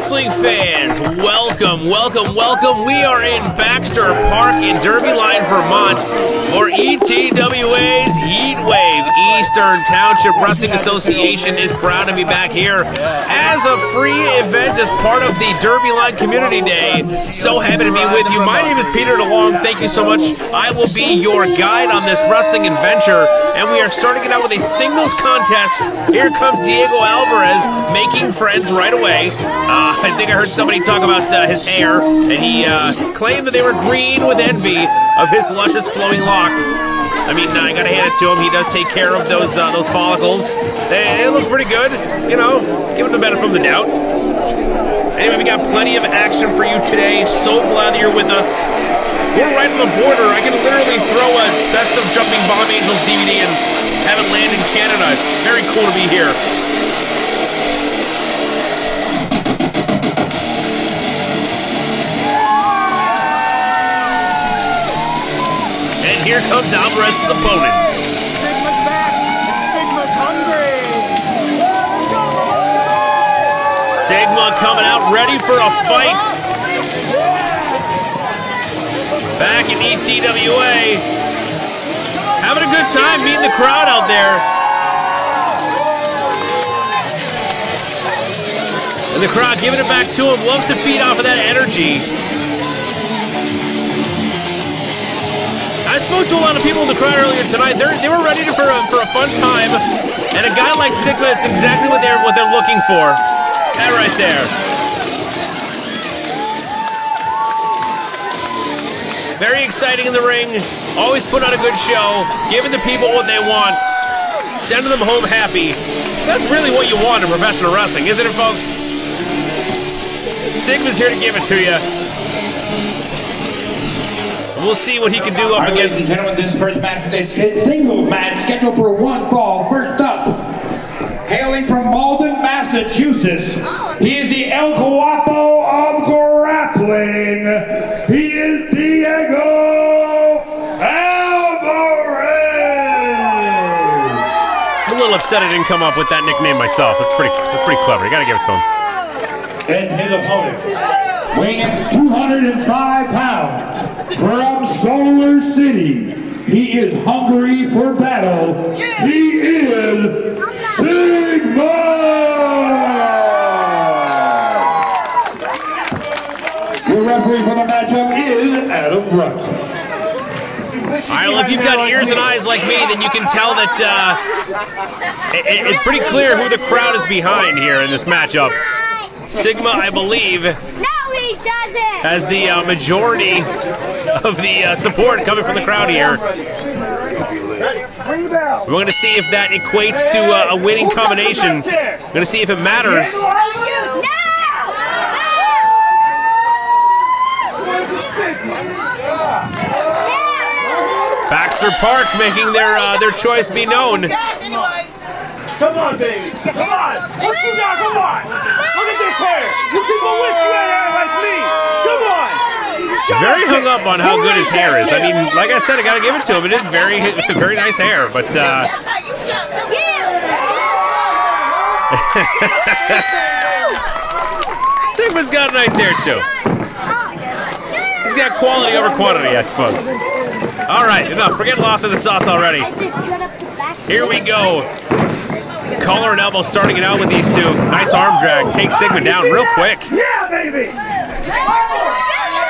wrestling fans, welcome, welcome, welcome. We are in Baxter Park in Derby Line, Vermont for ETWA's Heat Wave. Eastern Township Wrestling Association is proud to be back here as a free event as part of the Derby Line Community Day. So happy to be with you. My name is Peter DeLonge. Thank you so much. I will be your guide on this wrestling adventure, and we are starting it out with a singles contest. Here comes Diego Alvarez making friends right away. Uh, I think I heard somebody talk about uh, his hair, and he uh, claimed that they were green with envy of his luscious flowing locks. I mean, I gotta hand it to him. He does take care of those uh, those follicles. They, they look pretty good, you know. Give him the benefit of the doubt. Anyway, we got plenty of action for you today. So glad that you're with us. We're right on the border. I can literally throw a Best of Jumping Bomb Angels DVD and have it land in Canada. It's very cool to be here. Here comes Alvarez's opponent. Sigma's back. Sigma's hungry. Sigma coming out ready for a fight. Back in ETWA. Having a good time meeting the crowd out there. And the crowd giving it back to him. Loves to feed off of that energy. Spoke to a lot of people in the crowd earlier tonight. They're, they were ready for, a, for a fun time. And a guy like Sigma is exactly what they're, what they're looking for. That right there. Very exciting in the ring. Always put on a good show. Giving the people what they want. Sending them home happy. That's really what you want in professional wrestling, isn't it, folks? Sigma's here to give it to you. We'll see what he can do up right, ladies against. and gentlemen, this first match, this singles match, scheduled for one fall. First up, hailing from Malden, Massachusetts, oh. he is the El Guapo of grappling. He is Diego Alvarez. I'm a little upset I didn't come up with that nickname myself. That's pretty. That's pretty clever. You gotta give it to him. And his opponent, weighing in 205 pounds, from Solar City, he is hungry for battle. He is Sigma! Your referee for the matchup is Adam Brunt. All right, well, if you've got ears and eyes like me, then you can tell that uh, it- it's pretty clear who the crowd is behind here in this matchup. Sigma, I believe, No, he doesn't. has the uh, majority of the uh, support coming from the crowd here. Ring the bell. We're going to see if that equates to uh, a winning combination. We're going to see if it matters. Baxter Park making their uh, their choice be known. Come on, baby. Come on. What you got? Come on. Look at this hair. You people wish you had hair like me. Come on. Shut Very hung up on how good his hair is. I mean, like I said, I got to give it to him. It is very very nice hair, but. Uh, Sigma's got nice hair too. He's got quality over quantity, I suppose. All right, enough. Forget lost in the sauce already. Here we go. Collar and elbow starting it out with these two. Nice arm drag. Takes Sigma down real quick. Yeah, baby.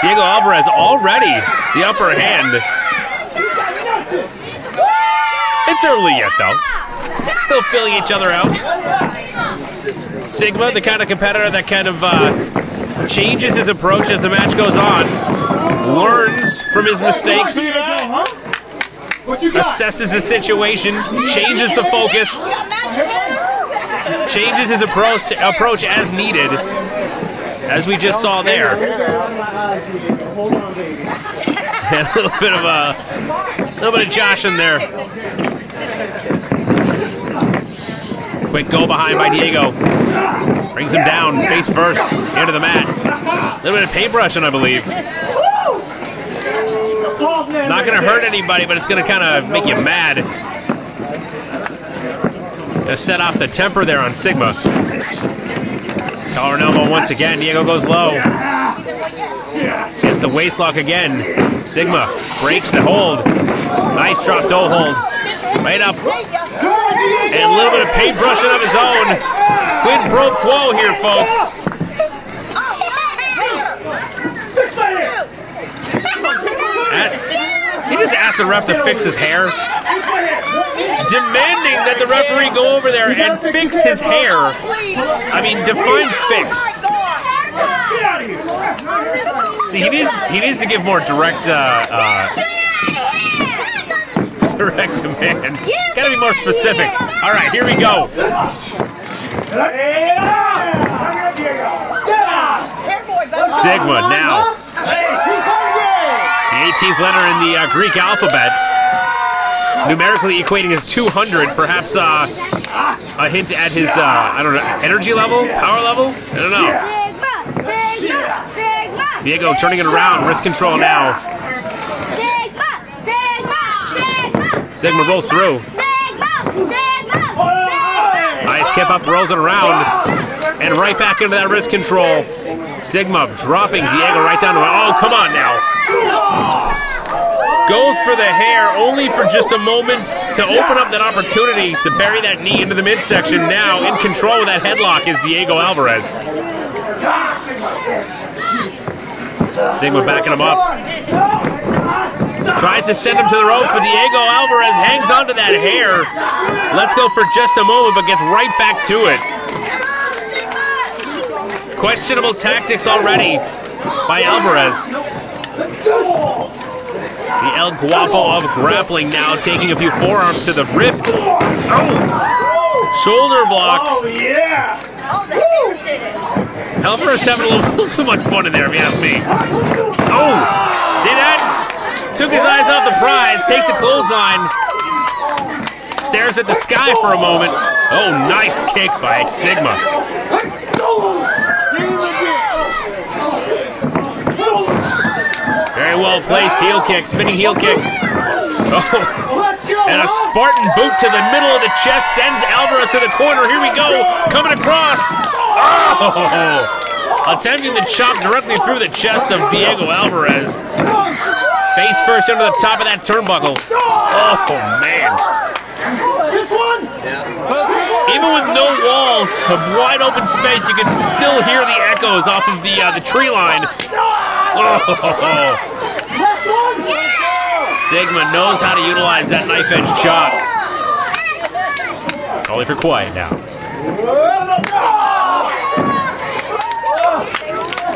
Diego Alvarez already the upper hand. It's early yet, though. Still feeling each other out. Sigma, the kind of competitor that kind of uh, changes his approach as the match goes on, learns from his mistakes, What you got? assesses the situation, changes the focus, changes his approach approach as needed, as we just saw there. A little bit of a little bit of Josh in there. Quick go behind by Diego. Brings him down, face first, into the mat. A little bit of paintbrushing, I believe. Not gonna hurt anybody, but it's gonna kind of make you mad. Gonna set off the temper there on Sigma. Collar and elbow once again. Diego goes low. Gets the waist lock again. Sigma breaks the hold. Nice drop toe hold. Right up. And a little bit of paintbrushing of his own. Quid pro quo here, folks. He just asked the ref to fix his hair. Demanding that the referee go over there and fix his hair. I mean, define fix. See, he needs he needs to give more direct uh, uh, direct demands. Gotta be more specific. All right, here we go. Sigma now. The 18th letter in the uh, Greek alphabet, numerically equating as 200, perhaps uh, a hint at his, uh, I don't know, energy level, power level? I don't know. Diego turning it around, wrist control now. Sigma, rolls through. Nice kip up, rolls it around, and right back into that wrist control. Sigma dropping Diego right down to Oh, come on now. Goes for the hair only for just a moment to open up that opportunity to bury that knee into the midsection. Now in control with that headlock is Diego Alvarez. Sigma backing him up. Tries to send him to the ropes, but Diego Alvarez hangs onto that hair. Let's go for just a moment, but gets right back to it. Questionable tactics already by Alvarez. El Guapo of grappling now taking a few forearms to the ribs. Oh! Shoulder block. Oh, yeah. Alvarez having a little, little too much fun in there, if you ask me. Oh! See that? Took his eyes off the prize, takes a clothesline, stares at the sky for a moment. Oh, nice kick by Sigma. Well placed heel kick, spinning heel kick. Oh, and a Spartan boot to the middle of the chest sends Alvarez to the corner. Here we go, coming across. Oh, attempting to chop directly through the chest of Diego Alvarez. Face first under the top of that turnbuckle. Oh man. This one. Even with no walls of wide open space, you can still hear the echoes off of the uh, the tree line. Oh. Sigma knows how to utilize that knife edge chop. Only for quiet now.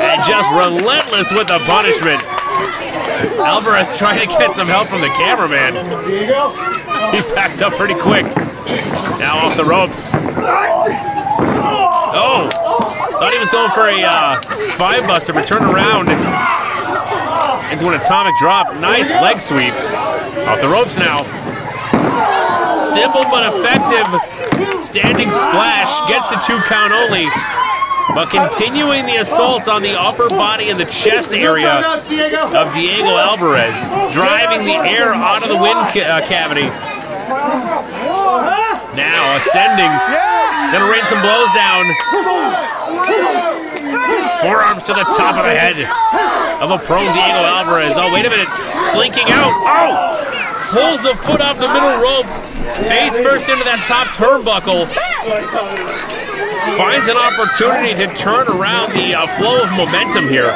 And just relentless with the punishment. Alvarez trying to get some help from the cameraman. He packed up pretty quick. Now off the ropes. Oh! Thought he was going for a uh, spine buster, but turned around into an atomic drop. Nice leg sweep. Off the ropes now. Simple but effective standing splash. Gets the two count only. But continuing the assault on the upper body and the chest area of Diego Alvarez, driving the air out of the wind ca- uh, cavity. Now ascending, gonna rain some blows down. Forearms to the top of the head of a prone Diego Alvarez. Oh, wait a minute, slinking out. Oh, pulls the foot off the middle rope, face first into that top turnbuckle. Finds an opportunity to turn around the uh, flow of momentum here.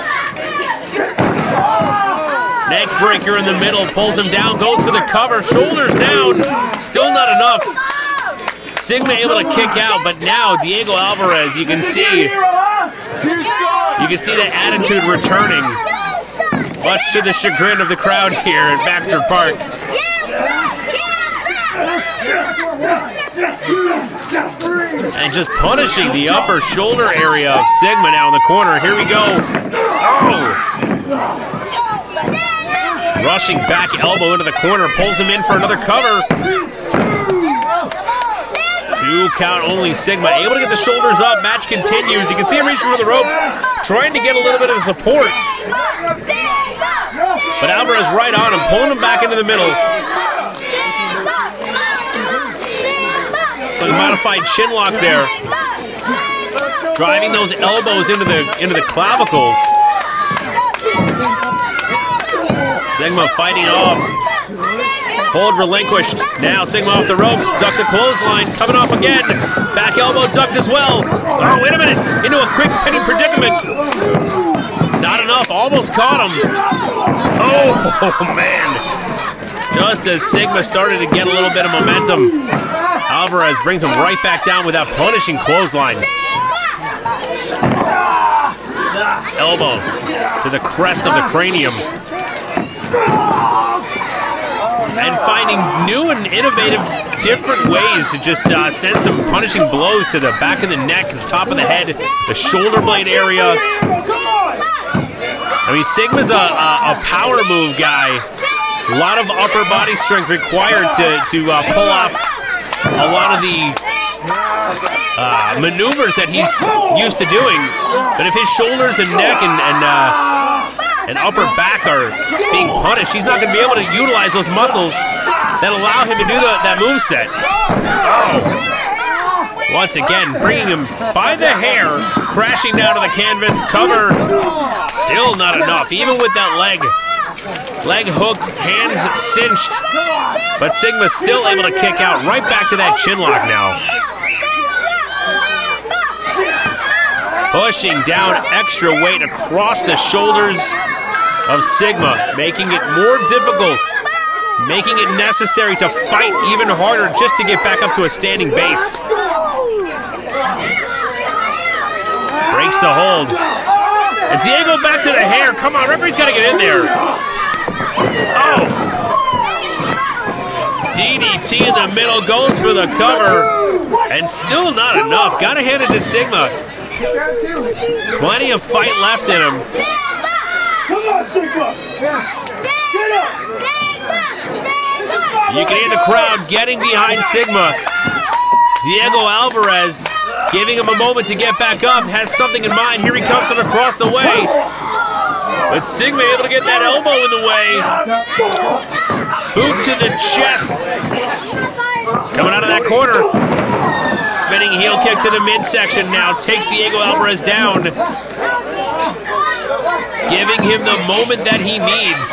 Neck breaker in the middle, pulls him down, goes for the cover, shoulders down, still not enough. Sigma able to kick out, but now Diego Alvarez, you can see, you can see the attitude returning, much to the chagrin of the crowd here at Baxter Park. And just punishing the upper shoulder area of Sigma now in the corner. Here we go. Oh! Rushing back elbow into the corner, pulls him in for another cover. Two count only Sigma, able to get the shoulders up. Match continues. You can see him reaching for the ropes, trying to get a little bit of support. But Alvarez right on him, pulling him back into the middle. A modified chin lock there. Driving those elbows into the into the clavicles. Sigma fighting off. Hold relinquished. Now Sigma off the ropes. Ducks a clothesline. Coming off again. Back elbow ducked as well. Oh, wait a minute. Into a quick pinning predicament. Not enough. Almost caught him. Oh, oh man. Just as Sigma started to get a little bit of momentum, Alvarez brings him right back down with that punishing clothesline. Elbow to the crest of the cranium. And finding new and innovative, different ways to just uh, send some punishing blows to the back of the neck, the top of the head, the shoulder blade area. I mean, Sigma's a, a, a power move guy. A lot of upper body strength required to, to uh, pull off a lot of the uh, maneuvers that he's used to doing. But if his shoulders and neck and, and, uh, and upper back are being punished, he's not going to be able to utilize those muscles that allow him to do the, that move set. Oh. Once again, bringing him by the hair, crashing down to the canvas. Cover, still not enough, even with that leg. Leg hooked, hands cinched. But Sigma's still able to kick out right back to that chin lock now. Pushing down extra weight across the shoulders of Sigma, making it more difficult, making it necessary to fight even harder just to get back up to a standing base. Breaks the hold. And Diego back to the hair. Come on, referee's got to get in there. Oh. DDT in the middle goes for the cover. And still not enough. Got to hand it to Sigma. Plenty of fight left in him. Come on, Sigma! Get up! You can hear the crowd getting behind Sigma. Diego Alvarez giving him a moment to get back up, has something in mind. Here he comes from across the way. But Sigma able to get that elbow in the way. Boot to the chest. Coming out of that corner. Spinning heel kick to the midsection now. Takes Diego Alvarez down. Giving him the moment that he needs.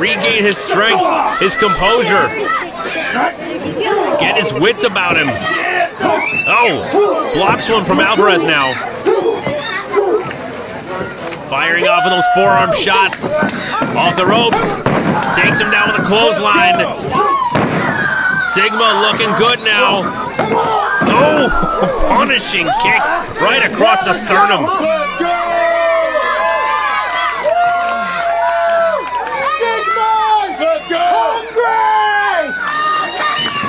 Regain his strength, his composure. Get his wits about him. Oh, blocks one from Alvarez now. Firing off of those forearm shots. Off the ropes. Takes him down with a clothesline. Sigma looking good now. Oh, punishing kick right across the sternum.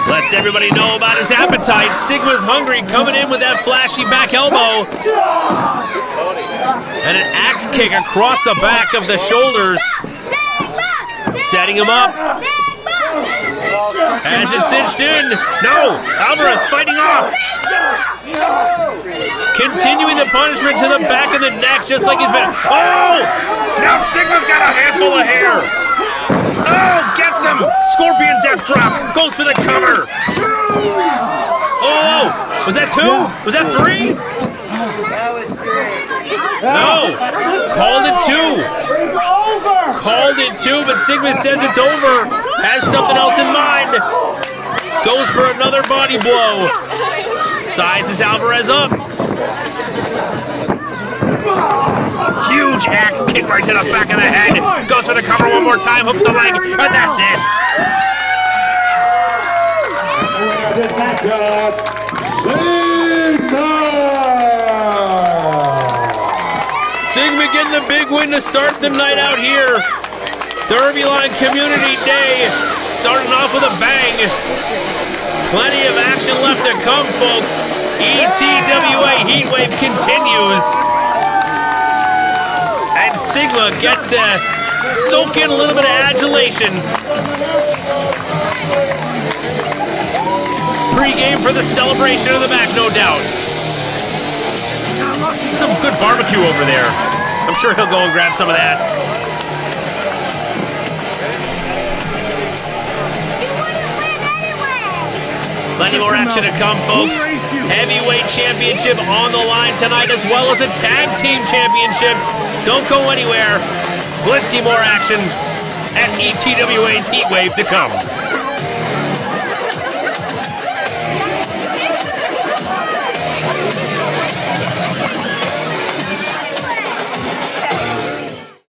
Let's everybody know about his appetite. Sigma's hungry, coming in with that flashy back elbow. And an axe kick across the back of the shoulders. Setting him up. Has it cinched in? No! Alvarez fighting off! Continuing the punishment to the back of the neck, just like he's been. Oh! Now Sigma's got a handful of hair! Oh, gets him! Scorpion death drop, goes for the cover! Oh! Was that two? Was that three? No! Called it two! Called it two, but Sigma says it's over. Has something else in mind. Goes for another body blow. Sizes Alvarez up. Huge axe kick right to the back of the head. Goes for the cover one more time, hooks the leg, and that's it. This matchup, Sigma getting a big win to start the night out here. Derby Line Community Day starting off with a bang. Plenty of action left to come, folks. ETWA Heatwave continues. And Sigma gets to soak in a little bit of adulation. Pre-game for the celebration of the back, no doubt. Some good barbecue over there. I'm sure he'll go and grab some of that. Plenty more action to come, folks. Heavyweight championship on the line tonight, as well as a tag team championships. Don't go anywhere. Plenty more action at ETWA's Heatwave to come.